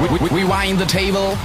we, we, we wind the table.